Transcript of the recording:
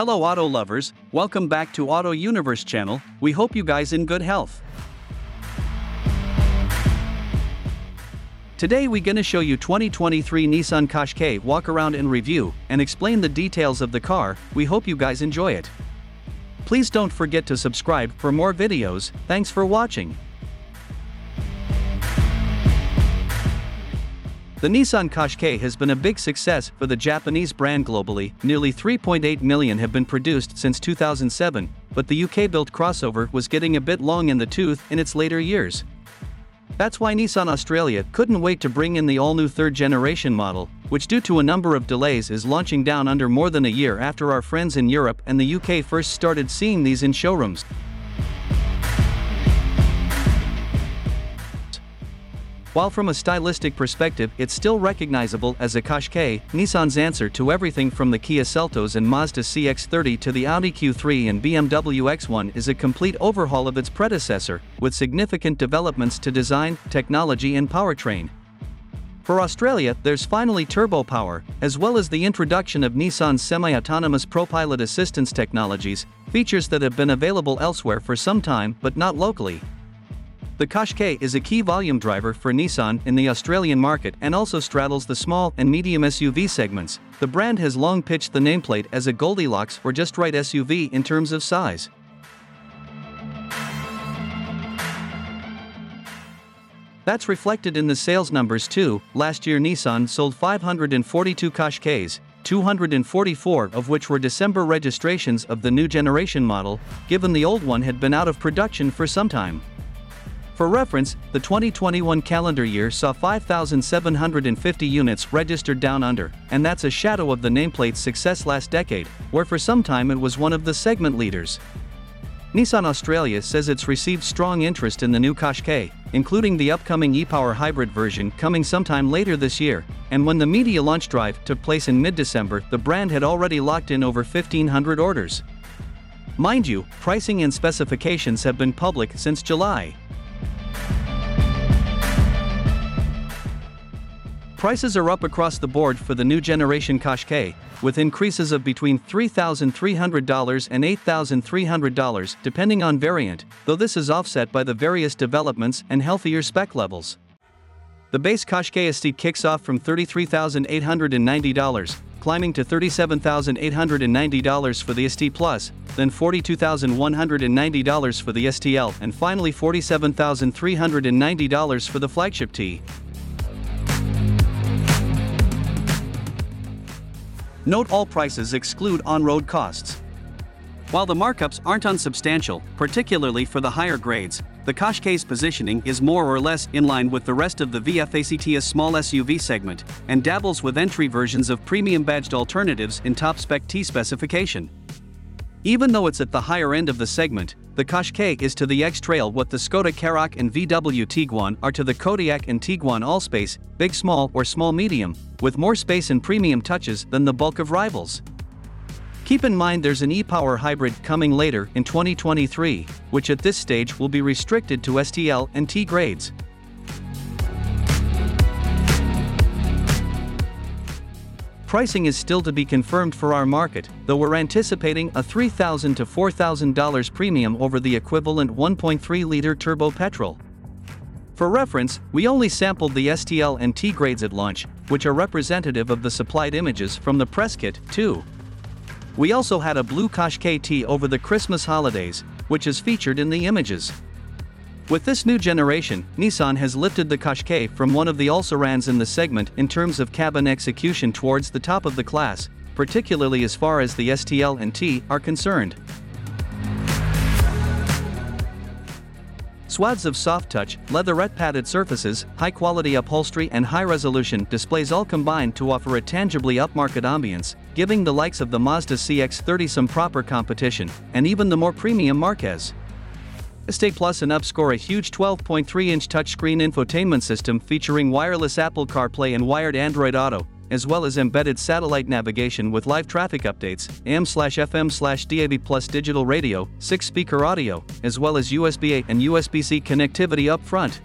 Hello auto lovers, welcome back to Auto Universe channel, we hope you guys in good health. Today we gonna show you 2023 Nissan Qashqai walk around and review, and explain the details of the car, we hope you guys enjoy it. Please don't forget to subscribe for more videos, thanks for watching. The Nissan Qashqai has been a big success for the Japanese brand globally, nearly 3.8 million have been produced since 2007, but the UK-built crossover was getting a bit long in the tooth in its later years. That's why Nissan Australia couldn't wait to bring in the all-new third-generation model, which due to a number of delays is launching down under more than a year after our friends in Europe and the UK first started seeing these in showrooms. While from a stylistic perspective it's still recognizable as a Qashqai, Nissan's answer to everything from the Kia Seltos and Mazda CX-30 to the Audi Q3 and BMW X1 is a complete overhaul of its predecessor, with significant developments to design, technology and powertrain. For Australia, there's finally turbo power, as well as the introduction of Nissan's semi-autonomous ProPilot assistance technologies, features that have been available elsewhere for some time but not locally. The Qashqai is a key volume driver for Nissan in the Australian market and also straddles the small and medium SUV segments. The brand has long pitched the nameplate as a Goldilocks or just right SUV in terms of size. That's reflected in the sales numbers too. Last year Nissan sold 542 Qashqais, 244 of which were December registrations of the new generation model, given the old one had been out of production for some time. For reference, the 2021 calendar year saw 5,750 units registered down under, and that's a shadow of the nameplate's success last decade, where for some time it was one of the segment leaders. Nissan Australia says it's received strong interest in the new Qashqai, including the upcoming e-Power hybrid version coming sometime later this year, and when the media launch drive took place in mid-December, the brand had already locked in over 1,500 orders. Mind you, pricing and specifications have been public since July. Prices are up across the board for the new generation Qashqai, with increases of between $3,300 and $8,300 depending on variant, though this is offset by the various developments and healthier spec levels. The base Qashqai ST kicks off from $33,890, climbing to $37,890 for the ST Plus, then $42,190 for the STL, and finally $47,390 for the flagship T. Note all prices exclude on-road costs. While the markups aren't unsubstantial, particularly for the higher grades, the Qashqai's positioning is more or less in line with the rest of the VF small SUV segment, and dabbles with entry versions of premium badged alternatives in top spec T specification. Even though it's at the higher end of the segment, the Qashqai is to the X-Trail what the Skoda Karoq and VW Tiguan are to the Kodiaq and Tiguan Allspace, big small or small medium, with more space and premium touches than the bulk of rivals. Keep in mind there's an e-Power hybrid coming later in 2023, which at this stage will be restricted to STL and T grades. Pricing is still to be confirmed for our market, though we're anticipating a $3,000 to $4,000 premium over the equivalent 1.3 liter turbo petrol. For reference, we only sampled the STL and T grades at launch, which are representative of the supplied images from the press kit, too. We also had a blue Qashqai T over the Christmas holidays, which is featured in the images. With this new generation, Nissan has lifted the Qashqai from one of the also-rans in the segment in terms of cabin execution towards the top of the class, particularly as far as the STL and T are concerned. Swaths of soft touch, leatherette padded surfaces, high quality upholstery, and high resolution displays all combine to offer a tangibly upmarket ambience, giving the likes of the Mazda CX 30 some proper competition, and even the more premium Marquez. ST Plus and Up score a huge 12.3-inch touchscreen infotainment system featuring wireless Apple CarPlay and wired Android Auto, as well as embedded satellite navigation with live traffic updates, AM/FM/DAB Plus digital radio, 6-speaker audio, as well as USB-A and USB-C connectivity up front.